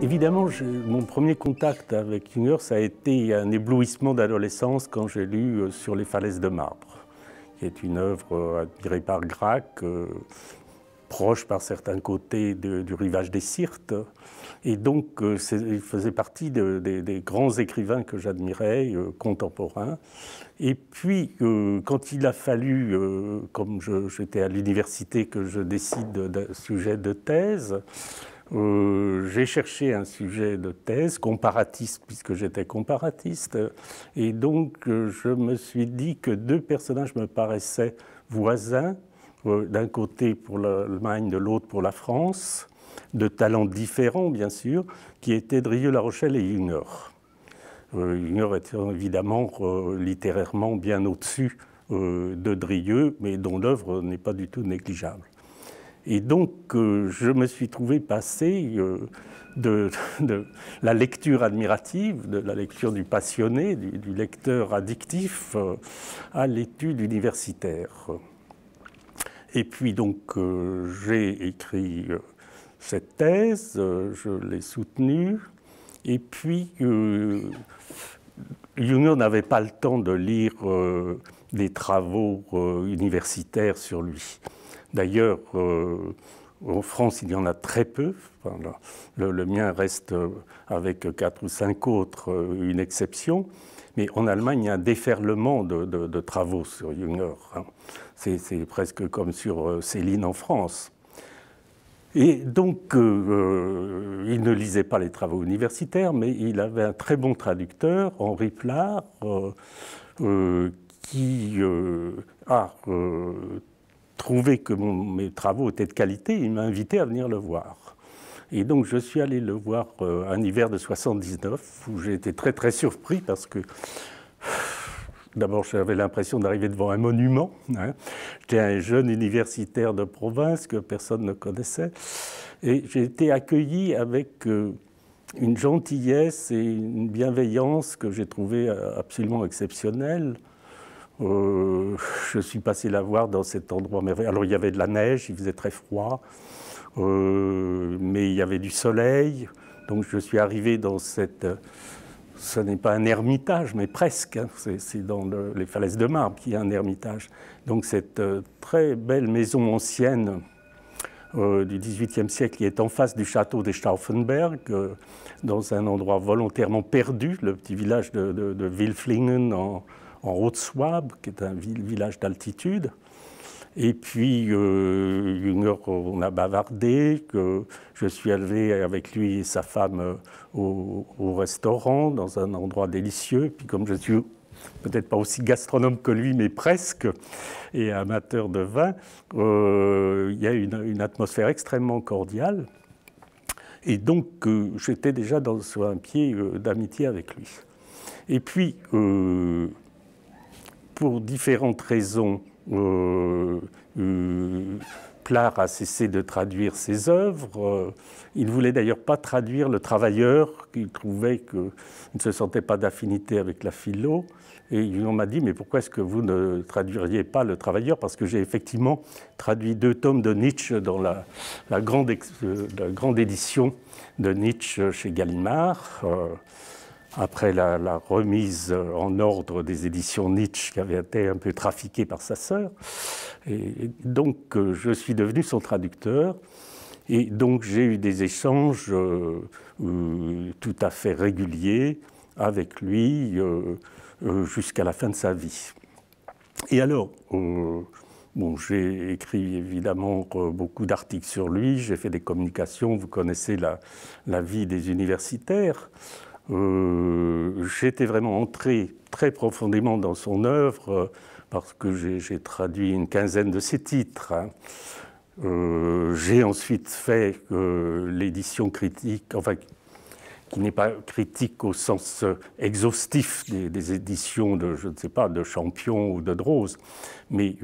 Évidemment, mon premier contact avec Jünger, ça a été un éblouissement d'adolescence quand j'ai lu euh, Sur les falaises de marbre, qui est une œuvre euh, admirée par Grac, euh, proche par certains côtés du rivage des Sirtes. Et donc, il faisait partie des grands écrivains que j'admirais, contemporains. Et puis, quand il a fallu, comme j'étais à l'université, que je décide d'un sujet de thèse, euh, j'ai cherché un sujet de thèse comparatiste, puisque j'étais comparatiste, et donc euh, je me suis dit que deux personnages me paraissaient voisins, euh, d'un côté pour l'Allemagne, de l'autre pour la France, de talents différents bien sûr, qui étaient Drieux-La Rochelle et Jünger. Jünger était évidemment littérairement bien au-dessus de Drieux, mais dont l'œuvre n'est pas du tout négligeable. Et donc, euh, je me suis trouvé passer euh, de, la lecture admirative, de la lecture du passionné, du, lecteur addictif, euh, à l'étude universitaire. Et puis, donc, j'ai écrit cette thèse, je l'ai soutenue, et puis, Junior n'avait pas le temps de lire des travaux universitaires sur lui. D'ailleurs, euh, en France, il y en a très peu. le, mien reste euh, avec quatre ou cinq autres euh, une exception. Mais en Allemagne, il y a un déferlement de, travaux sur Jünger. Hein. C'est presque comme sur Céline en France. Et donc, il ne lisait pas les travaux universitaires, mais il avait un très bon traducteur, Henri Plard, qui a trouvé que mes travaux étaient de qualité, il m'a invité à venir le voir. Et donc je suis allé le voir euh, un hiver de 79 où j'ai été très très surpris parce que d'abord j'avais l'impression d'arriver devant un monument. Hein. J'étais un jeune universitaire de province que personne ne connaissait et j'ai été accueilli avec euh, une gentillesse et une bienveillance que j'ai trouvé euh, absolument exceptionnelle. Euh, je suis passé la voir dans cet endroit merveilleux. Alors il y avait de la neige, il faisait très froid, euh, mais il y avait du soleil. Donc je suis arrivé dans cette... Ce n'est pas un ermitage, mais presque. Hein. C'est dans les falaises de marbre qu'il y a un ermitage. Donc cette euh, très belle maison ancienne du XVIIIe siècle qui est en face du château des Stauffenberg, dans un endroit volontairement perdu, le petit village de, de, de Wilflingen en, en Haute-Souabe, qui est un village d'altitude. Et puis, euh, on a bavardé, que je suis allé avec lui et sa femme euh, au, restaurant, dans un endroit délicieux. Et puis, comme je suis peut-être pas aussi gastronome que lui, mais presque, et amateur de vin, euh, il y a une, une, atmosphère extrêmement cordiale. Et donc, euh, j'étais déjà dans, sur un pied d'amitié avec lui. Et puis, pour différentes raisons, euh, euh a cessé de traduire ses œuvres. Euh, il ne voulait d'ailleurs pas traduire Le Travailleur, qu'il trouvait qu'il ne se sentait pas d'affinité avec la philo. Et on m'a dit, mais pourquoi est-ce que vous ne traduiriez pas Le Travailleur? Parce que j'ai effectivement traduit deux tomes de Nietzsche dans la, euh, la grande, édition de Nietzsche chez Gallimard après la, remise en ordre des éditions Nietzsche qui avait été un peu trafiquées par sa sœur. Donc euh, je suis devenu son traducteur. Et donc j'ai eu des échanges euh, euh, tout à fait réguliers avec lui jusqu'à la fin de sa vie. Et alors, bon, j'ai écrit évidemment beaucoup d'articles sur lui, j'ai fait des communications, vous connaissez la vie des universitaires. Euh, j'étais vraiment entré très profondément dans son œuvre euh, parce que j'ai traduit une quinzaine de ses titres. Hein. Euh, j'ai ensuite fait l'édition critique, enfin, qui n'est pas critique au sens exhaustif des, éditions de, je ne sais pas, de Champion ou de Drose, mais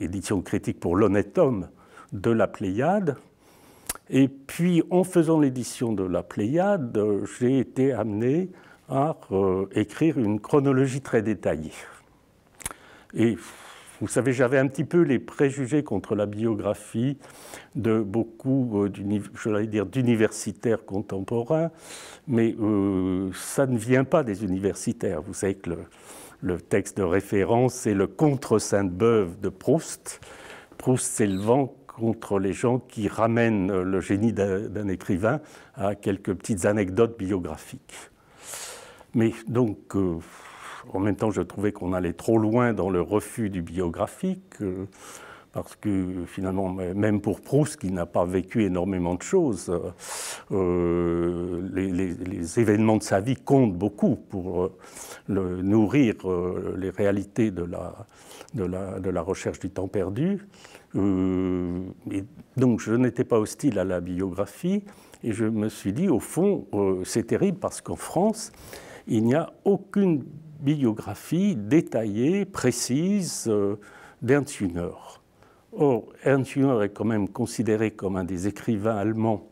édition critique pour l'honnête homme de la Pléiade, et puis, en faisant l'édition de la Pléiade, j'ai été amené à euh, écrire une chronologie très détaillée. Et vous savez, j'avais un petit peu les préjugés contre la biographie de beaucoup, euh, d'universitaires contemporains, mais euh, ça ne vient pas des universitaires. Vous savez que le, texte de référence, c'est le Contre Sainte-Beuve de Proust. Proust s'élevant contre les gens qui ramènent le génie d'un écrivain à quelques petites anecdotes biographiques. Mais donc, euh, en même temps, je trouvais qu'on allait trop loin dans le refus du biographique, euh, parce que finalement, même pour Proust, qui n'a pas vécu énormément de choses, euh, les, événements de sa vie comptent beaucoup pour euh, nourrir les réalités de la, de, la, recherche du temps perdu. donc, je n'étais pas hostile à la biographie, et je me suis dit, au fond, c'est terrible parce qu'en France, il n'y a aucune biographie détaillée, précise euh, d'Ernst Jünger. Or, Ernst Jünger est quand même considéré comme un des écrivains allemands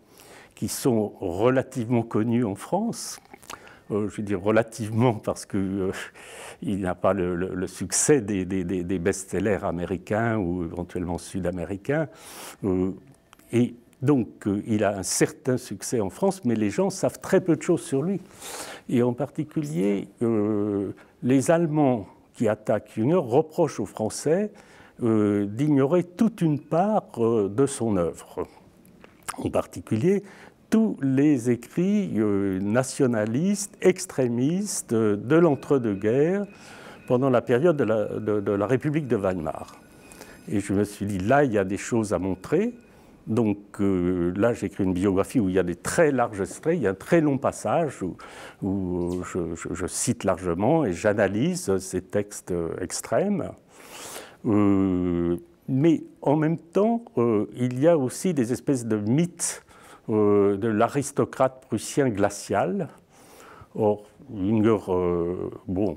qui sont relativement connus en France. Euh, je veux dire relativement parce qu'il euh, n'a pas le, succès des, best-sellers américains ou éventuellement sud-américains. et donc, il a un certain succès en France, mais les gens savent très peu de choses sur lui. Et en particulier, euh, les Allemands qui attaquent Jünger reprochent aux Français euh, d'ignorer toute une part euh, de son œuvre. En particulier, tous les écrits nationalistes, extrémistes de l'entre-deux-guerres pendant la période de la, de République de Weimar. Et je me suis dit, là, il y a des choses à montrer. Donc euh, là, j'écris une biographie où il y a des très larges extraits, il y a un très long passage où, je, cite largement et j'analyse ces textes extrêmes. Euh, mais en même temps, euh, il y a aussi des espèces de mythes de l'aristocrate prussien glacial. Or, Jünger, bon,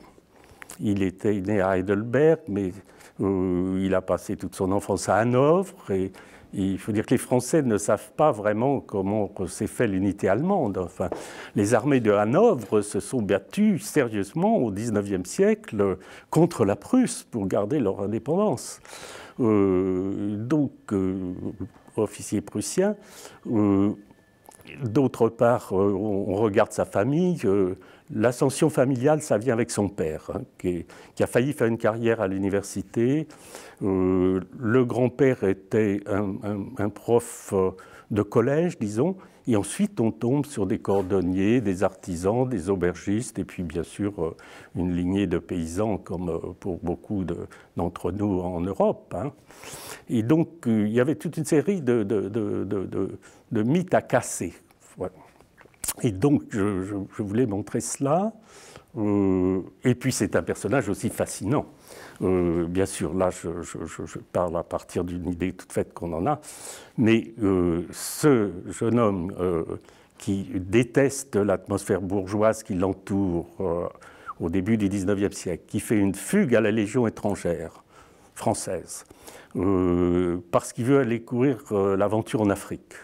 il était né à Heidelberg, mais il a passé toute son enfance à Hanovre et il faut dire que les Français ne savent pas vraiment comment s'est fait l'unité allemande. Enfin, les armées de Hanovre se sont battues sérieusement au XIXe siècle contre la Prusse pour garder leur indépendance. Euh, donc, euh, officier prussien. Euh, d'autre part, on regarde sa famille. L'ascension familiale, ça vient avec son père, hein, qui, a failli faire une carrière à l'université. Euh, le grand-père était un, prof euh, de collège, disons, et ensuite on tombe sur des cordonniers, des artisans, des aubergistes, et puis bien sûr euh, une lignée de paysans, comme pour beaucoup d'entre nous en Europe. Hein. Et donc il y avait toute une série de, de mythes à casser. Et donc, je, voulais montrer cela. Euh, et puis, c'est un personnage aussi fascinant. Euh, bien sûr, là, je, parle à partir d'une idée toute faite qu'on en a. Mais euh, ce jeune homme qui déteste l'atmosphère bourgeoise qui l'entoure au début du XIXe siècle, qui fait une fugue à la Légion étrangère française, parce qu'il veut aller courir l'aventure en Afrique.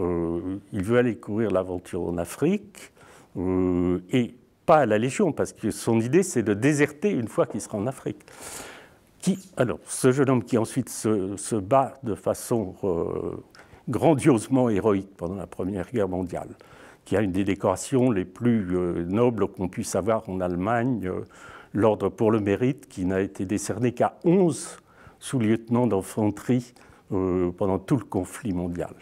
Euh, il veut aller courir l'aventure en Afrique euh, et pas à la Légion, parce que son idée, c'est de déserter une fois qu'il sera en Afrique. Qui, alors, ce jeune homme qui ensuite se, bat de façon euh, grandiosement héroïque pendant la Première Guerre mondiale, qui a une des décorations les plus nobles qu'on puisse avoir en Allemagne, l'Ordre pour le mérite, qui n'a été décerné qu'à 11 sous-lieutenants d'infanterie pendant tout le conflit mondial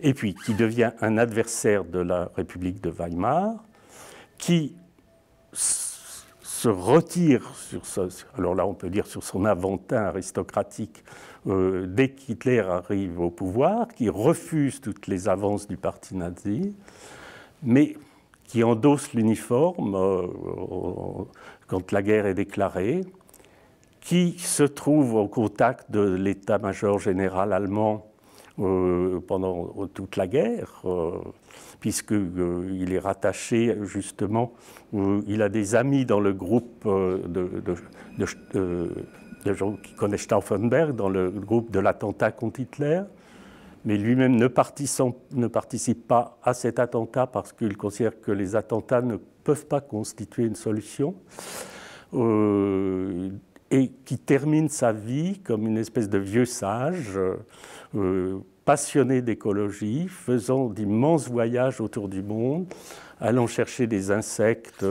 et puis qui devient un adversaire de la République de Weimar, qui se retire sur alors là on peut dire sur son aventin aristocratique euh, dès qu'Hitler arrive au pouvoir, qui refuse toutes les avances du parti nazi, mais qui endosse l'uniforme euh, quand la guerre est déclarée, qui se trouve au contact de l'état-major général allemand euh, pendant toute la guerre, euh, puisqu'il euh, est rattaché justement, il a des amis dans le groupe de, gens qui connaissent Stauffenberg, dans le groupe de l'attentat contre Hitler, mais lui-même ne, participe pas à cet attentat parce qu'il considère que les attentats ne peuvent pas constituer une solution. Et qui termine sa vie comme une espèce de vieux sage, passionné d'écologie, faisant d'immenses voyages autour du monde, allant chercher des insectes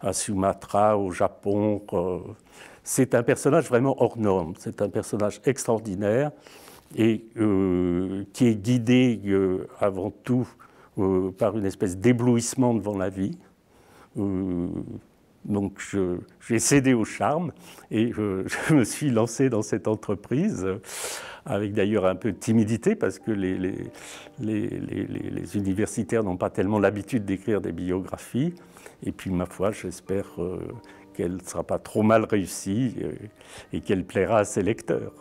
à Sumatra, au Japon. C'est un personnage vraiment hors norme, c'est un personnage extraordinaire et qui est guidé avant tout par une espèce d'éblouissement devant la vie. Donc j'ai cédé au charme et je, me suis lancé dans cette entreprise, avec d'ailleurs un peu de timidité parce que les, les, universitaires n'ont pas tellement l'habitude d'écrire des biographies. Et puis ma foi, j'espère euh, qu'elle ne sera pas trop mal réussie euh, et qu'elle plaira à ses lecteurs.